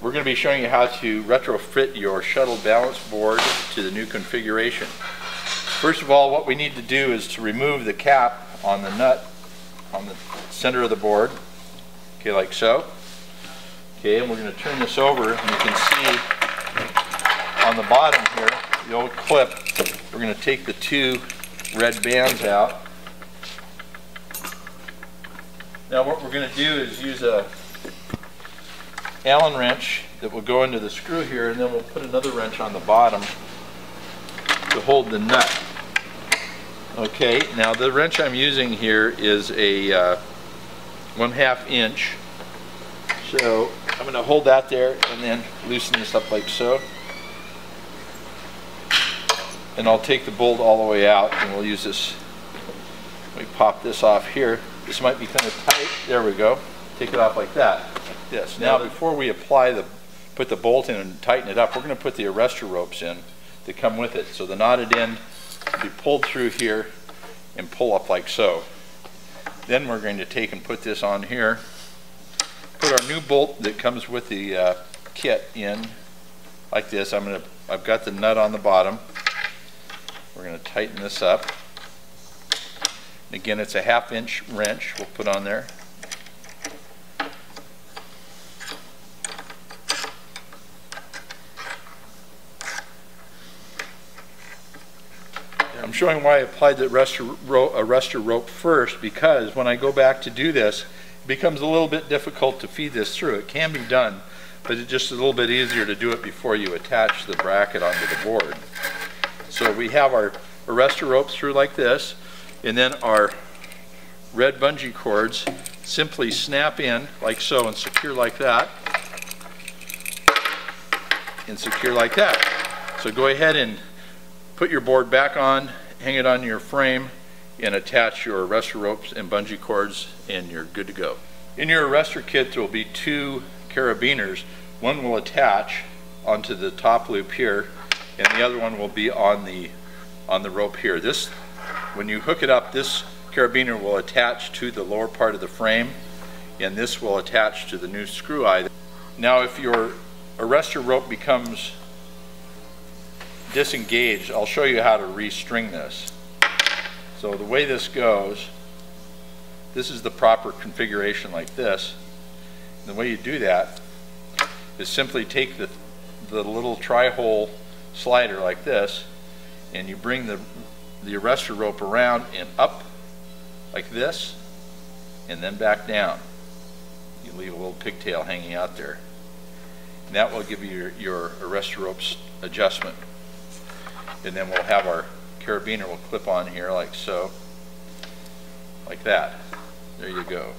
we're going to be showing you how to retrofit your shuttle balance board to the new configuration. First of all, what we need to do is to remove the cap on the nut on the center of the board. Okay, like so. Okay, and we're going to turn this over and you can see on the bottom here, the old clip, we're going to take the two red bands out. Now what we're going to do is use a Allen wrench that will go into the screw here and then we'll put another wrench on the bottom to hold the nut. Okay, now the wrench I'm using here is a uh, one half inch. So I'm going to hold that there and then loosen this up like so. And I'll take the bolt all the way out and we'll use this. Let me pop this off here. This might be kind of tight. There we go. Take it off like that. Like this. Now before we apply the, put the bolt in and tighten it up, we're going to put the arrestor ropes in that come with it. So the knotted end will be pulled through here and pull up like so. Then we're going to take and put this on here. Put our new bolt that comes with the uh, kit in like this. I'm going to, I've got the nut on the bottom. We're going to tighten this up. Again, it's a half inch wrench we'll put on there. I'm showing why I applied the arrestor, ro arrestor rope first because when I go back to do this, it becomes a little bit difficult to feed this through. It can be done, but it's just a little bit easier to do it before you attach the bracket onto the board. So we have our arrestor ropes through like this and then our red bungee cords simply snap in like so and secure like that and secure like that. So go ahead and put your board back on, hang it on your frame and attach your arrestor ropes and bungee cords and you're good to go. In your arrestor kit there will be two carabiners. One will attach onto the top loop here and the other one will be on the on the rope here. This when you hook it up, this carabiner will attach to the lower part of the frame and this will attach to the new screw eye. Now if your arrestor rope becomes disengaged, I'll show you how to restring this. So the way this goes, this is the proper configuration like this. And the way you do that is simply take the, the little tri-hole slider like this and you bring the the arrestor rope around and up like this and then back down. You leave a little pigtail hanging out there. And that will give you your, your arrestor ropes adjustment. And then we'll have our carabiner will clip on here like so, like that. There you go.